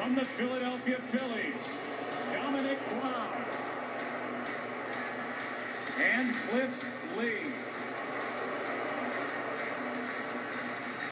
From the Philadelphia Phillies, Dominic Brown. And Cliff